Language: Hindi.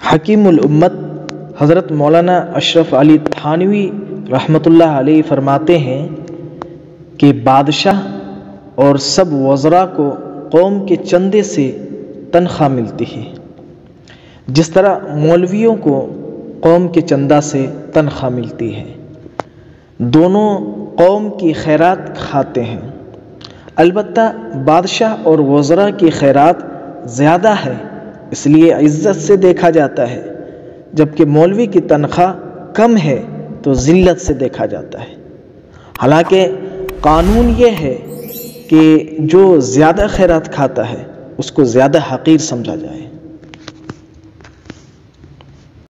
हकीमुल उम्मत हज़रत मौलाना अशरफ अली थानवी रहमतुल्लाह अलैहि फरमाते हैं कि बादशाह और सब वज़रा को कौम के चंदे से तनख्वाह मिलती है। जिस तरह मौलवियों को कौम के चंदा से तनख्वाह मिलती है, दोनों कौम की खैरात खाते हैं। अलबत्ता बादशाह और वज़रा की खैरात ज़्यादा है इसलिए इज़्ज़त से देखा जाता है। जबकि मौलवी की तनख्वाह कम है तो ज़िल्लत से देखा जाता है। हालाँकि कानून ये है कि जो ज़्यादा खैरात खाता है, उसको ज़्यादा हकीर समझा जाए।